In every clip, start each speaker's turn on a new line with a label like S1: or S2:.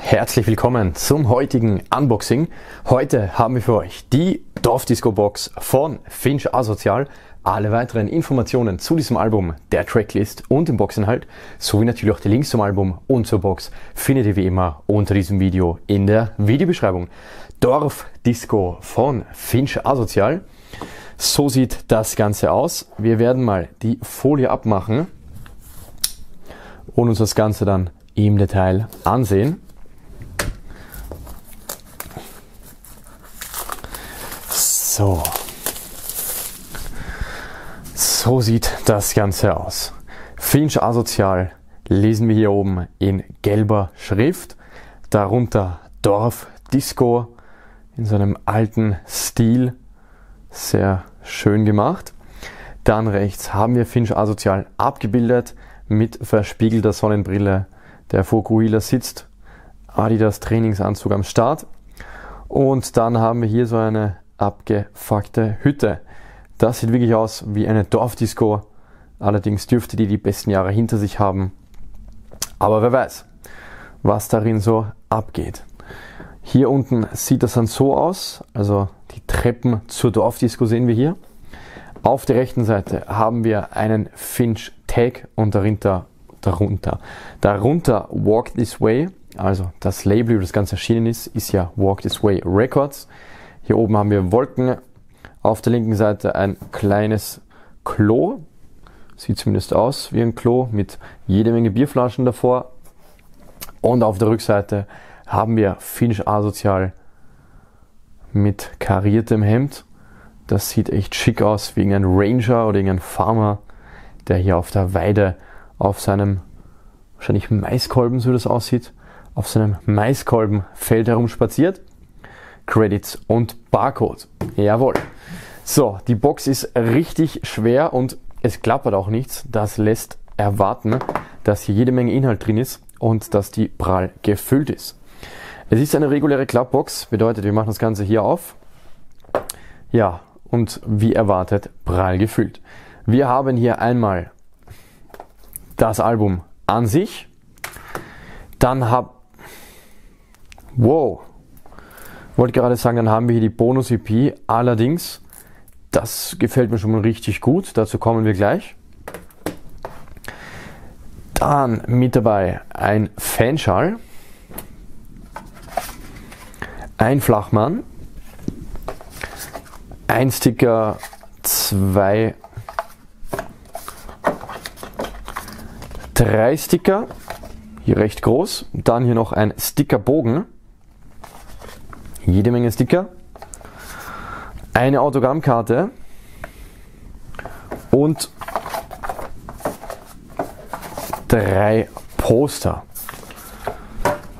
S1: Herzlich willkommen zum heutigen Unboxing. Heute haben wir für euch die Dorfdisco Box von Finch Asozial. Alle weiteren Informationen zu diesem Album, der Tracklist und dem Boxinhalt, sowie natürlich auch die Links zum Album und zur Box findet ihr wie immer unter diesem Video in der Videobeschreibung. Dorfdisco von Finch Asozial. So sieht das Ganze aus. Wir werden mal die Folie abmachen und uns das Ganze dann im Detail ansehen. So. So sieht das Ganze aus. Finch asozial lesen wir hier oben in gelber Schrift. Darunter Dorf Disco in so einem alten Stil. Sehr schön gemacht. Dann rechts haben wir Finch asozial abgebildet mit verspiegelter Sonnenbrille. Der Fokuhila sitzt. Adidas Trainingsanzug am Start. Und dann haben wir hier so eine abgefuckte Hütte. Das sieht wirklich aus wie eine Dorfdisco. Allerdings dürfte die die besten Jahre hinter sich haben. Aber wer weiß, was darin so abgeht. Hier unten sieht das dann so aus. Also die Treppen zur Dorfdisco sehen wir hier. Auf der rechten Seite haben wir einen Finch Tag und darunter, darunter, darunter Walk This Way. Also das Label, wo das Ganze erschienen ist, ist ja Walk This Way Records. Hier oben haben wir Wolken. Auf der linken Seite ein kleines Klo. Sieht zumindest aus wie ein Klo mit jede Menge Bierflaschen davor. Und auf der Rückseite haben wir Finch Asozial mit kariertem Hemd. Das sieht echt schick aus, wie ein Ranger oder ein Farmer, der hier auf der Weide auf seinem wahrscheinlich Maiskolben, so das aussieht, auf seinem Maiskolbenfeld herumspaziert. Credits und Barcode. Jawohl. So, die Box ist richtig schwer und es klappert auch nichts. Das lässt erwarten, dass hier jede Menge Inhalt drin ist und dass die prall gefüllt ist. Es ist eine reguläre Klappbox, bedeutet, wir machen das Ganze hier auf. Ja, und wie erwartet, prall gefüllt. Wir haben hier einmal das Album an sich. Dann hab, wow, wollte gerade sagen, dann haben wir hier die Bonus-EP. Allerdings, das gefällt mir schon mal richtig gut. Dazu kommen wir gleich. Dann mit dabei ein Fanschal, ein Flachmann, ein Sticker, zwei, drei Sticker, hier recht groß, dann hier noch ein Stickerbogen jede Menge Sticker, eine Autogrammkarte und drei Poster.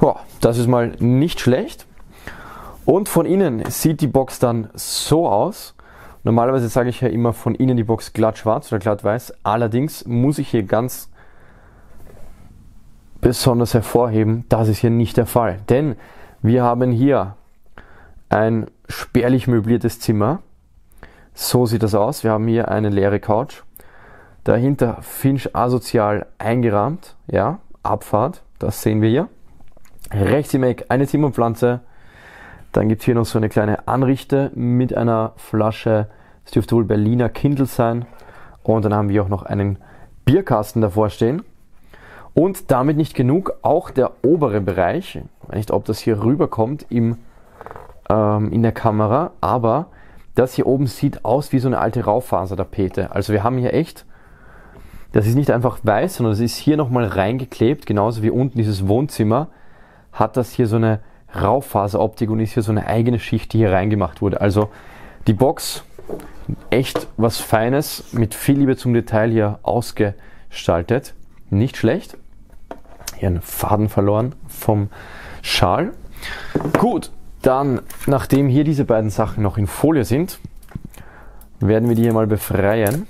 S1: Ja, das ist mal nicht schlecht. Und von innen sieht die Box dann so aus. Normalerweise sage ich ja immer von innen die Box glatt schwarz oder glatt weiß. Allerdings muss ich hier ganz besonders hervorheben, das ist hier nicht der Fall. Denn wir haben hier ein spärlich möbliertes Zimmer. So sieht das aus. Wir haben hier eine leere Couch. Dahinter Finch asozial eingerahmt. Ja, Abfahrt. Das sehen wir hier. Rechts im Eck eine Zimmerpflanze. Dann gibt es hier noch so eine kleine Anrichte mit einer Flasche. Das dürfte wohl Berliner Kindle sein. Und dann haben wir auch noch einen Bierkasten davor stehen. Und damit nicht genug, auch der obere Bereich, nicht ob das hier rüberkommt im ähm, in der Kamera, aber das hier oben sieht aus wie so eine alte Raufasertapete. Also wir haben hier echt, das ist nicht einfach weiß, sondern es ist hier nochmal reingeklebt, genauso wie unten dieses Wohnzimmer, hat das hier so eine Raufaseroptik und ist hier so eine eigene Schicht, die hier reingemacht wurde. Also die Box, echt was Feines, mit viel Liebe zum Detail hier ausgestaltet. Nicht schlecht. Hier einen Faden verloren vom Schal. Gut, dann, nachdem hier diese beiden Sachen noch in Folie sind, werden wir die hier mal befreien.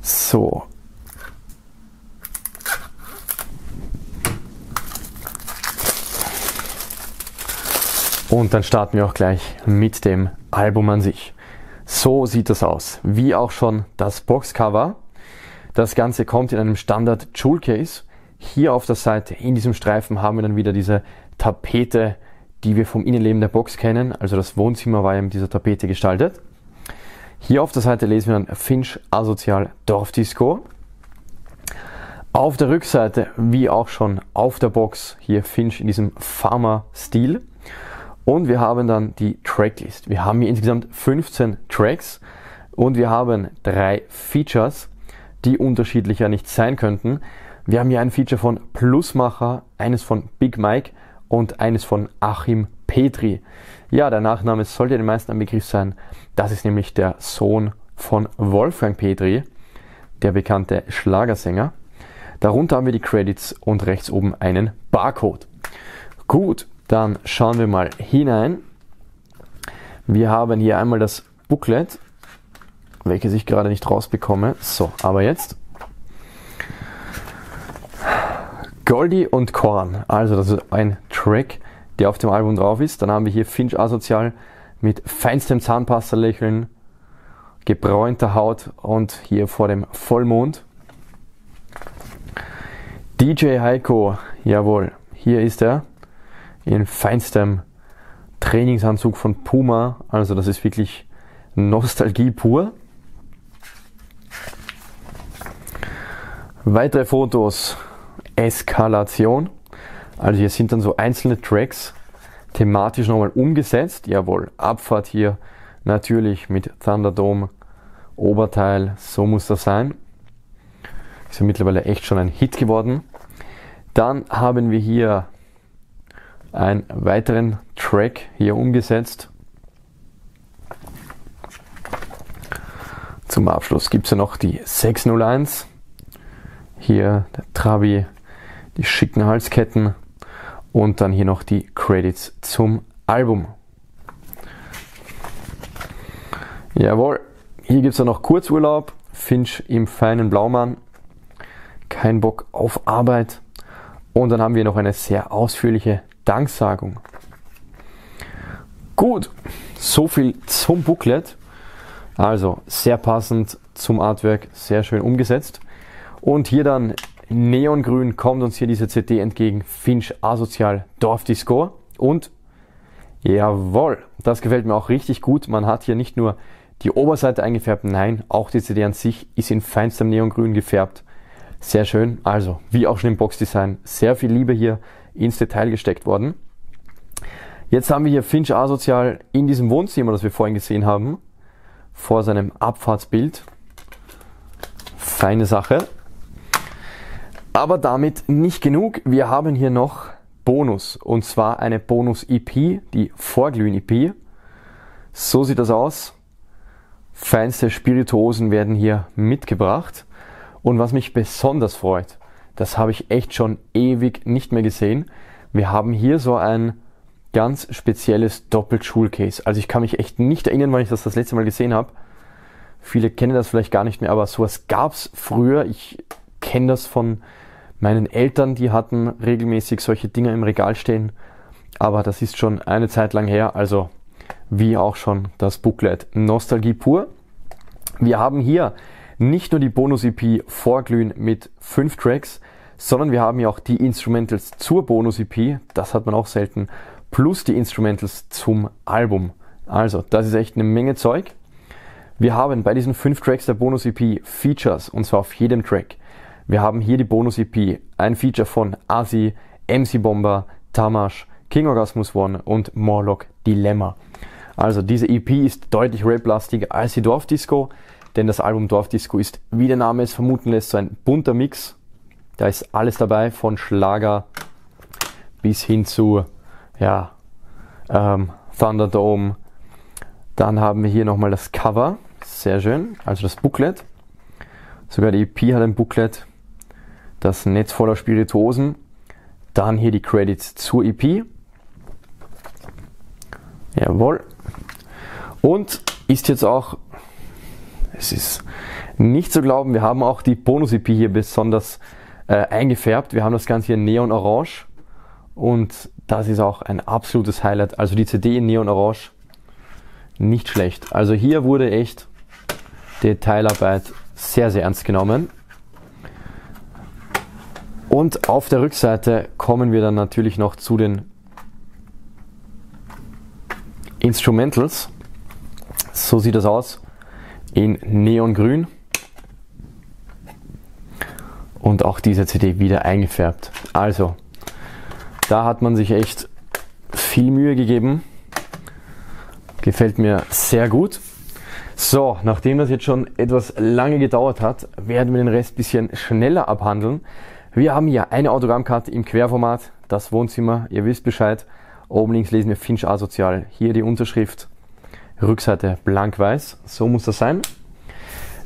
S1: So. Und dann starten wir auch gleich mit dem Album an sich. So sieht das aus. Wie auch schon das Boxcover. Das Ganze kommt in einem Standard Jewel Case. Hier auf der Seite in diesem Streifen haben wir dann wieder diese Tapete, die wir vom Innenleben der Box kennen. Also das Wohnzimmer war ja mit dieser Tapete gestaltet. Hier auf der Seite lesen wir dann Finch Asozial Dorfdisco. Auf der Rückseite, wie auch schon auf der Box, hier Finch in diesem Farmer-Stil. Und wir haben dann die Tracklist. Wir haben hier insgesamt 15 Tracks und wir haben drei Features, die unterschiedlicher nicht sein könnten. Wir haben hier ein Feature von Plusmacher, eines von Big Mike und eines von Achim Petri. Ja, der Nachname sollte den meisten ein Begriff sein. Das ist nämlich der Sohn von Wolfgang Petri, der bekannte Schlagersänger. Darunter haben wir die Credits und rechts oben einen Barcode. Gut, dann schauen wir mal hinein. Wir haben hier einmal das Booklet, welches ich gerade nicht rausbekomme. So, aber jetzt. Goldie und Korn, also das ist ein Track, der auf dem Album drauf ist. Dann haben wir hier Finch Asozial mit feinstem Zahnpasta-Lächeln, gebräunter Haut und hier vor dem Vollmond DJ Heiko, jawohl, hier ist er in feinstem Trainingsanzug von Puma, also das ist wirklich Nostalgie pur. Weitere Fotos, Eskalation, also hier sind dann so einzelne Tracks thematisch nochmal umgesetzt, jawohl, Abfahrt hier natürlich mit Thunderdome, Oberteil, so muss das sein. Ist ja mittlerweile echt schon ein Hit geworden. Dann haben wir hier einen weiteren Track hier umgesetzt. Zum Abschluss gibt es ja noch die 601. Hier der Trabi, die schicken Halsketten und dann hier noch die Credits zum Album. Jawohl, hier gibt es ja noch Kurzurlaub, Finch im feinen Blaumann kein Bock auf Arbeit. Und dann haben wir noch eine sehr ausführliche Danksagung. Gut, so viel zum Booklet. Also sehr passend zum Artwork, sehr schön umgesetzt. Und hier dann neongrün kommt uns hier diese CD entgegen. Finch Asozial Dorfdisco. Und jawohl, das gefällt mir auch richtig gut. Man hat hier nicht nur die Oberseite eingefärbt, nein, auch die CD an sich ist in feinstem Neongrün gefärbt. Sehr schön. Also, wie auch schon im Boxdesign, sehr viel Liebe hier ins Detail gesteckt worden. Jetzt haben wir hier Finch Asozial in diesem Wohnzimmer, das wir vorhin gesehen haben, vor seinem Abfahrtsbild. Feine Sache. Aber damit nicht genug. Wir haben hier noch Bonus. Und zwar eine Bonus-EP, die Vorglühen-EP. So sieht das aus. Feinste Spirituosen werden hier mitgebracht. Und was mich besonders freut, das habe ich echt schon ewig nicht mehr gesehen. Wir haben hier so ein ganz spezielles Doppelschulcase. Also ich kann mich echt nicht erinnern, wann ich das das letzte Mal gesehen habe. Viele kennen das vielleicht gar nicht mehr, aber sowas gab es früher. Ich kenne das von meinen Eltern, die hatten regelmäßig solche Dinger im Regal stehen. Aber das ist schon eine Zeit lang her, also wie auch schon das Booklet Nostalgie pur. Wir haben hier nicht nur die Bonus-EP Vorglühen mit fünf Tracks, sondern wir haben ja auch die Instrumentals zur Bonus-EP, das hat man auch selten, plus die Instrumentals zum Album. Also, das ist echt eine Menge Zeug. Wir haben bei diesen fünf Tracks der Bonus-EP Features, und zwar auf jedem Track. Wir haben hier die Bonus-EP, ein Feature von Asi, MC Bomber, Tamash, King Orgasmus One und Morlock Dilemma. Also diese EP ist deutlich rap-lastiger als die Dorfdisco denn das Album Dorfdisco ist, wie der Name es vermuten lässt, so ein bunter Mix. Da ist alles dabei, von Schlager bis hin zu ja, ähm, Thunderdome. Dann haben wir hier nochmal das Cover, sehr schön, also das Booklet. Sogar die EP hat ein Booklet, das Netz voller Spirituosen. Dann hier die Credits zur EP. Jawohl. Und ist jetzt auch es ist nicht zu glauben, wir haben auch die Bonus-EP hier besonders äh, eingefärbt. Wir haben das Ganze hier in Neon Orange und das ist auch ein absolutes Highlight. Also die CD in Neon Orange, nicht schlecht. Also hier wurde echt Detailarbeit sehr, sehr ernst genommen. Und auf der Rückseite kommen wir dann natürlich noch zu den Instrumentals. So sieht das aus in Neongrün. Und auch diese CD wieder eingefärbt. Also, da hat man sich echt viel Mühe gegeben. Gefällt mir sehr gut. So, nachdem das jetzt schon etwas lange gedauert hat, werden wir den Rest ein bisschen schneller abhandeln. Wir haben hier eine Autogrammkarte im Querformat, das Wohnzimmer, ihr wisst Bescheid. Oben links lesen wir Finch Asozial. Hier die Unterschrift, Rückseite blank-weiß, so muss das sein.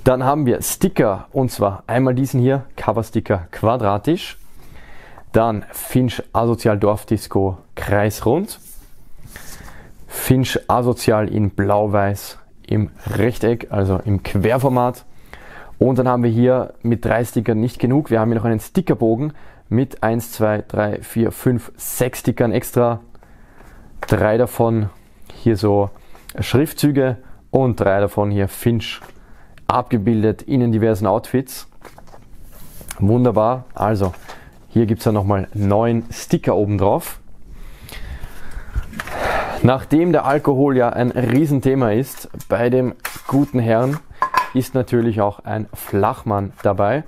S1: Dann haben wir Sticker und zwar einmal diesen hier, Cover-Sticker quadratisch. Dann Finch Asozial Dorfdisco kreisrund. Finch Asozial in blau-weiß im Rechteck, also im Querformat. Und dann haben wir hier mit drei Stickern nicht genug. Wir haben hier noch einen Stickerbogen mit 1, 2, 3, 4, 5, 6 Stickern extra. Drei davon hier so Schriftzüge und drei davon hier Finch abgebildet in den diversen Outfits. Wunderbar. Also hier gibt es dann nochmal neun Sticker oben drauf. Nachdem der Alkohol ja ein Riesenthema ist bei dem guten Herrn, ist natürlich auch ein Flachmann dabei.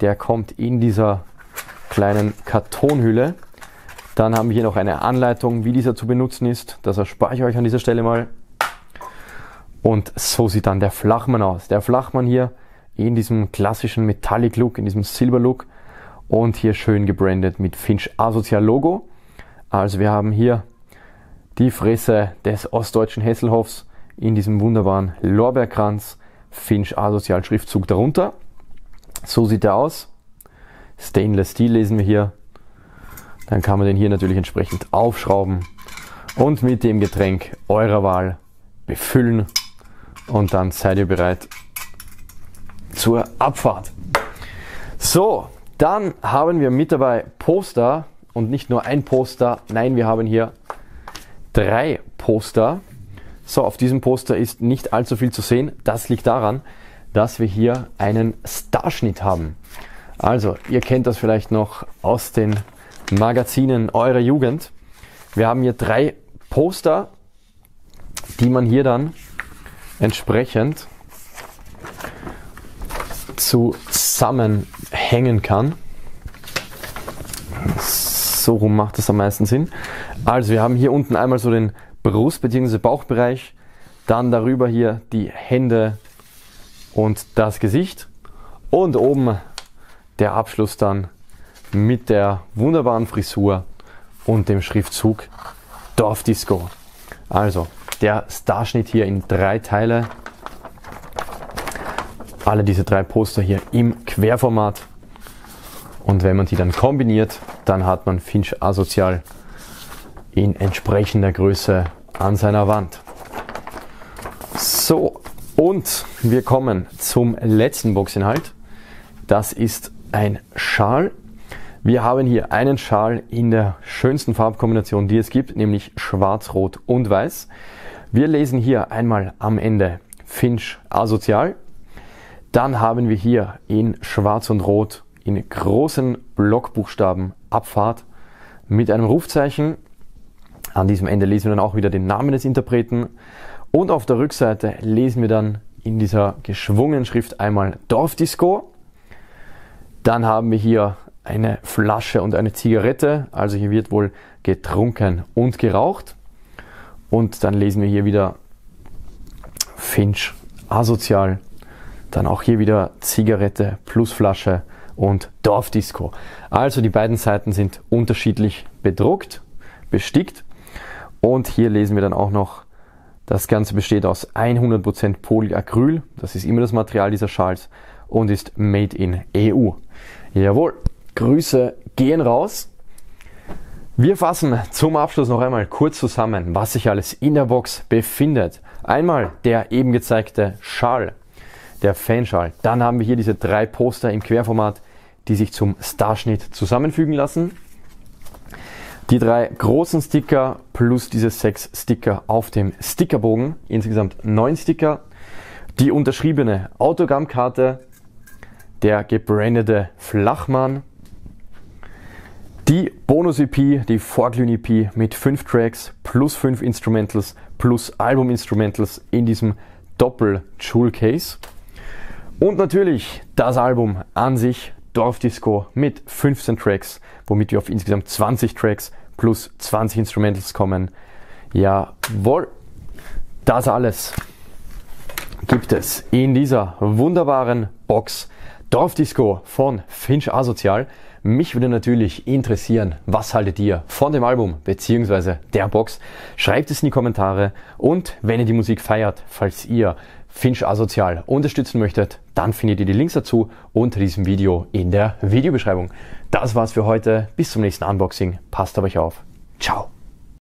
S1: Der kommt in dieser kleinen Kartonhülle. Dann haben wir hier noch eine Anleitung, wie dieser zu benutzen ist. Das erspare ich euch an dieser Stelle mal. Und so sieht dann der Flachmann aus. Der Flachmann hier in diesem klassischen Metallic Look, in diesem Silber Look und hier schön gebrandet mit Finch Asozial Logo. Also wir haben hier die Fresse des ostdeutschen Hesselhoffs in diesem wunderbaren Lorbeerkranz Finch Asozial Schriftzug darunter. So sieht er aus. Stainless Steel lesen wir hier. Dann kann man den hier natürlich entsprechend aufschrauben und mit dem Getränk eurer Wahl befüllen. Und dann seid ihr bereit zur Abfahrt. So, dann haben wir mit dabei Poster und nicht nur ein Poster, nein, wir haben hier drei Poster. So, auf diesem Poster ist nicht allzu viel zu sehen. Das liegt daran, dass wir hier einen Starschnitt haben. Also, ihr kennt das vielleicht noch aus den Magazinen eurer Jugend. Wir haben hier drei Poster, die man hier dann entsprechend zusammenhängen kann. So rum macht das am meisten Sinn. Also wir haben hier unten einmal so den Brust- bzw. Bauchbereich, dann darüber hier die Hände und das Gesicht und oben der Abschluss dann mit der wunderbaren Frisur und dem Schriftzug Dorfdisco. Also der Starschnitt hier in drei Teile. Alle diese drei Poster hier im Querformat. Und wenn man die dann kombiniert, dann hat man Finch Asozial in entsprechender Größe an seiner Wand. So, und wir kommen zum letzten Boxinhalt. Das ist ein Schal. Wir haben hier einen Schal in der schönsten Farbkombination, die es gibt, nämlich schwarz, rot und weiß. Wir lesen hier einmal am Ende Finch asozial. Dann haben wir hier in schwarz und rot in großen Blockbuchstaben Abfahrt mit einem Rufzeichen an diesem Ende lesen wir dann auch wieder den Namen des Interpreten. Und auf der Rückseite lesen wir dann in dieser geschwungenen Schrift einmal Dorfdisco. Dann haben wir hier eine Flasche und eine Zigarette. Also hier wird wohl getrunken und geraucht. Und dann lesen wir hier wieder Finch asozial. Dann auch hier wieder Zigarette plus Flasche und Dorfdisco. Also die beiden Seiten sind unterschiedlich bedruckt, bestickt und hier lesen wir dann auch noch, das Ganze besteht aus 100% Polyacryl, das ist immer das Material dieser Schals und ist made in EU. Jawohl, Grüße gehen raus. Wir fassen zum Abschluss noch einmal kurz zusammen, was sich alles in der Box befindet. Einmal der eben gezeigte Schal, der Fanschal. Dann haben wir hier diese drei Poster im Querformat, die sich zum Starschnitt zusammenfügen lassen. Die drei großen Sticker plus diese sechs Sticker auf dem Stickerbogen, insgesamt neun Sticker, die unterschriebene Autogrammkarte, der gebrandete Flachmann, die Bonus-EP, die Vorglühen-EP mit fünf Tracks plus fünf Instrumentals plus Album-Instrumentals in diesem Doppel-Jewel-Case. Und natürlich das Album an sich, Dorfdisco mit 15 Tracks, womit wir auf insgesamt 20 Tracks plus 20 Instrumentals kommen. Jawohl, das alles gibt es in dieser wunderbaren Box Dorfdisco von Finch Asozial. Mich würde natürlich interessieren, was haltet ihr von dem Album bzw. der Box? Schreibt es in die Kommentare und wenn ihr die Musik feiert, falls ihr Finch Asozial unterstützen möchtet, dann findet ihr die Links dazu unter diesem Video in der Videobeschreibung. Das war's für heute. Bis zum nächsten Unboxing. Passt auf euch auf. Ciao.